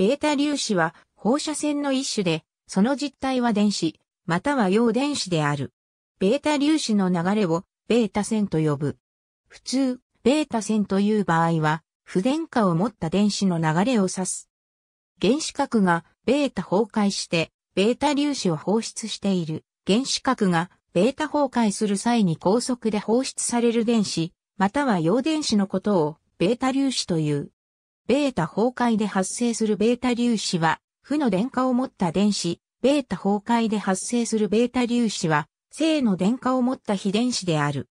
ベータ粒子は放射線の一種で、その実体は電子、または陽電子である。ベータ粒子の流れをベータ線と呼ぶ。普通、ベータ線という場合は、不電荷を持った電子の流れを指す。原子核がベータ崩壊してベータ粒子を放出している。原子核がベータ崩壊する際に高速で放出される電子、または陽電子のことをベータ粒子という。ベータ崩壊で発生するベータ粒子は負の電荷を持った電子、ベータ崩壊で発生するベータ粒子は正の電荷を持った非電子である。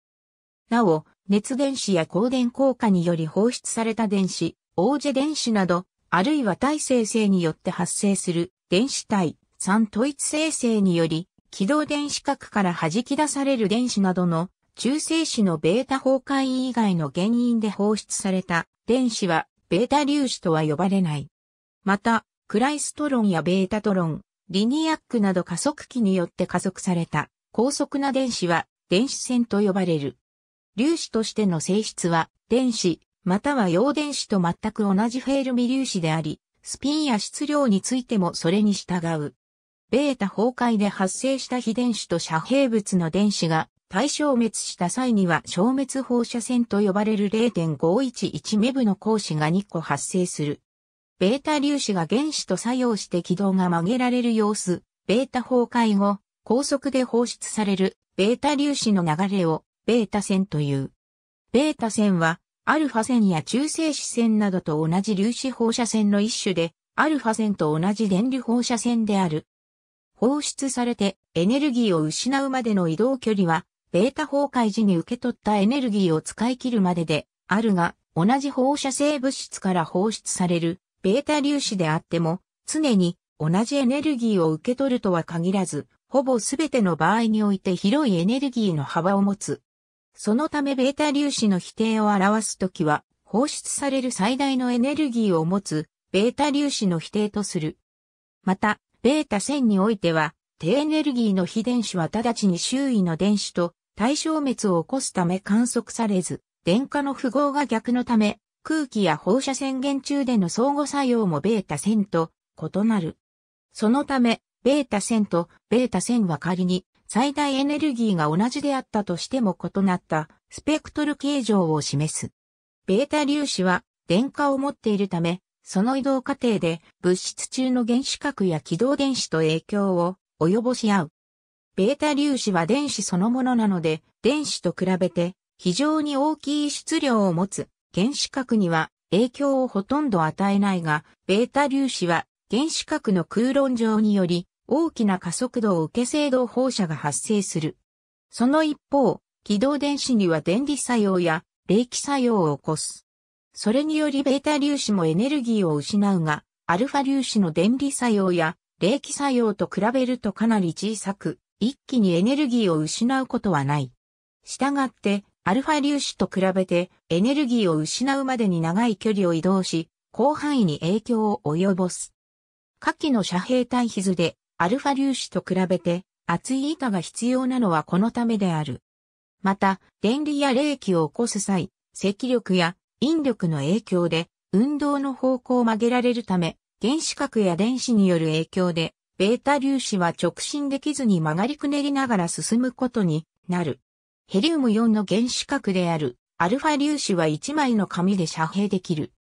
なお、熱電子や光電効果により放出された電子、オージェ電子など、あるいは体生成によって発生する電子体、三統一生成により、起動電子核から弾き出される電子などの中性子のベータ崩壊以外の原因で放出された電子はベータ粒子とは呼ばれない。また、クライストロンやベータトロン、リニアックなど加速器によって加速された高速な電子は電子線と呼ばれる。粒子としての性質は、電子、または陽電子と全く同じフェールミ粒子であり、スピンや質量についてもそれに従う。ベータ崩壊で発生した非電子と遮蔽物の電子が対消滅した際には消滅放射線と呼ばれる0.511メブの光子が2個発生する。ベータ粒子が原子と作用して軌道が曲げられる様子、ベータ崩壊後、高速で放出されるベータ粒子の流れをベータ線という。ベータ線は、アルファ線や中性子線などと同じ粒子放射線の一種で、アルファ線と同じ電離放射線である。放出されてエネルギーを失うまでの移動距離は、ベータ崩壊時に受け取ったエネルギーを使い切るまでであるが、同じ放射性物質から放出されるベータ粒子であっても、常に同じエネルギーを受け取るとは限らず、ほぼすべての場合において広いエネルギーの幅を持つ。そのためベータ粒子の否定を表すときは、放出される最大のエネルギーを持つ、ベータ粒子の否定とする。また、ベータ線においては、低エネルギーの非電子は直ちに周囲の電子と対消滅を起こすため観測されず、電荷の符号が逆のため、空気や放射線源中での相互作用もベータ線と異なる。そのため、ベータ線とベータ線は仮に最大エネルギーが同じであったとしても異なったスペクトル形状を示す。ベータ粒子は電荷を持っているため、その移動過程で物質中の原子核や軌道電子と影響を及ぼし合う。ベータ粒子は電子そのものなので、電子と比べて非常に大きい質量を持つ原子核には影響をほとんど与えないが、ベータ粒子は原子核の空論上により大きな加速度を受け制動放射が発生する。その一方、軌道電子には電離作用や冷気作用を起こす。それによりベータ粒子もエネルギーを失うが、アルファ粒子の電離作用や冷気作用と比べるとかなり小さく、一気にエネルギーを失うことはない。したがって、アルファ粒子と比べてエネルギーを失うまでに長い距離を移動し、広範囲に影響を及ぼす。下記の遮蔽対比図でアルファ粒子と比べて厚い板が必要なのはこのためである。また、電離や冷気を起こす際、積力や引力の影響で運動の方向を曲げられるため、原子核や電子による影響で、ベータ粒子は直進できずに曲がりくねりながら進むことになる。ヘリウム4の原子核であるアルファ粒子は1枚の紙で遮蔽できる。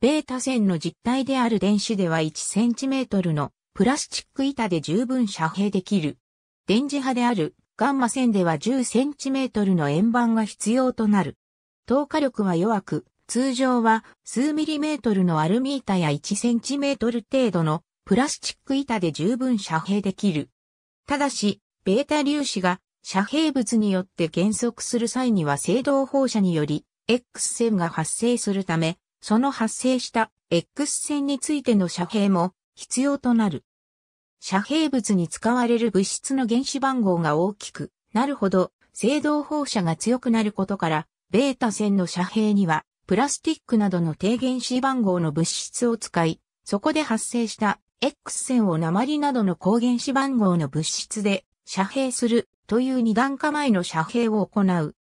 ベータ線の実体である電子では1センチメートルのプラスチック板で十分遮蔽できる。電磁波であるガンマ線では10センチメートルの円盤が必要となる。透過力は弱く、通常は数ミリメートルのアルミ板や1センチメートル程度のプラスチック板で十分遮蔽できる。ただし、ベータ粒子が遮蔽物によって減速する際には制動放射により X 線が発生するため、その発生した X 線についての遮蔽も必要となる。遮蔽物に使われる物質の原子番号が大きくなるほど、制動放射が強くなることから、ベータ線の遮蔽には、プラスティックなどの低原子番号の物質を使い、そこで発生した X 線を鉛などの高原子番号の物質で遮蔽するという二段階前の遮蔽を行う。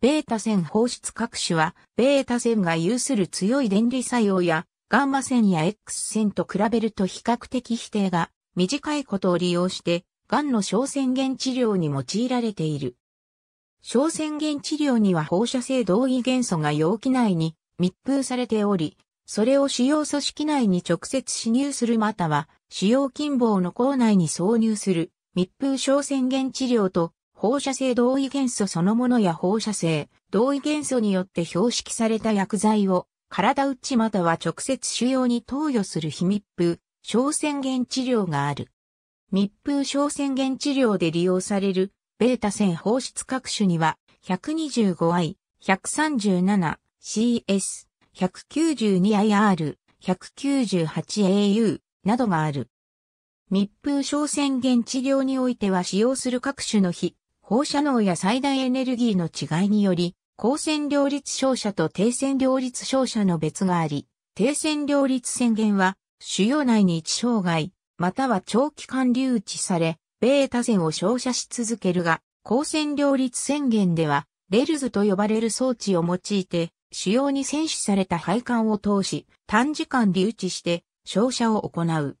ベータ線放出各種は、ベータ線が有する強い電離作用やガンマ線や X 線と比べると比較的否定が短いことを利用して、癌の小宣言治療に用いられている。小宣言治療には放射性同位元素が容器内に密封されており、それを主要組織内に直接侵入するまたは、主要筋棒の口内に挿入する密封小宣言治療と放射性同位元素そのものや放射性同位元素によって標識された薬剤を体打ちまたは直接腫瘍に投与する非密封小宣言治療がある。密封小宣言治療で利用されるベータ線放出各種には 125i、137CS、192IR、198AU などがある。密封小宣言治療においては使用する各種の非放射能や最大エネルギーの違いにより、高線両立照射と低線両立照射の別があり、低線両立宣言は、主要内に位置障害、または長期間留置され、ベータ線を照射し続けるが、光線両立宣言では、レルズと呼ばれる装置を用いて、主要に選取された配管を通し、短時間留置して照射を行う。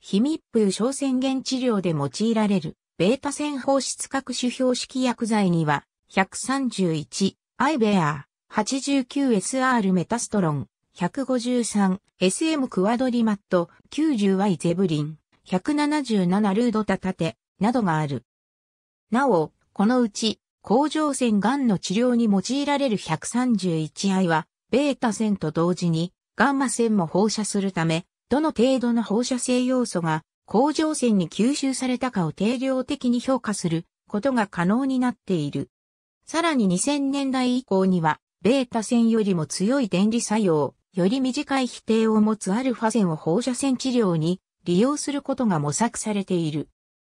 非密封小宣言治療で用いられる、ベータ線放出各種標識薬剤には、131、アイベア、89SR メタストロン、153、SM クワドリマット、90Y ゼブリン、177ルードタタテ、などがある。なお、このうち、甲状腺癌の治療に用いられる 131i は、ベータ線と同時に、ガンマ線も放射するため、どの程度の放射性要素が甲状腺に吸収されたかを定量的に評価することが可能になっている。さらに2000年代以降には、ベータ線よりも強い電離作用、より短い否定を持つアルファ線を放射線治療に利用することが模索されている。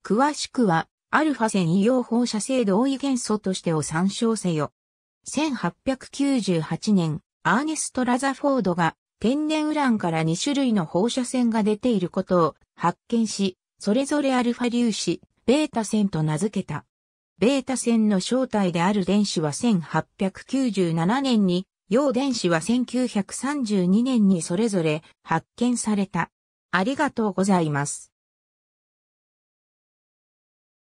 詳しくは、アルファ線硫黄放射性同位元素としてを参照せよ。1898年、アーネスト・ラザフォードが天然ウランから2種類の放射線が出ていることを発見し、それぞれアルファ粒子、ベータ線と名付けた。ベータ線の正体である電子は1897年に、陽電子は1932年にそれぞれ発見された。ありがとうございます。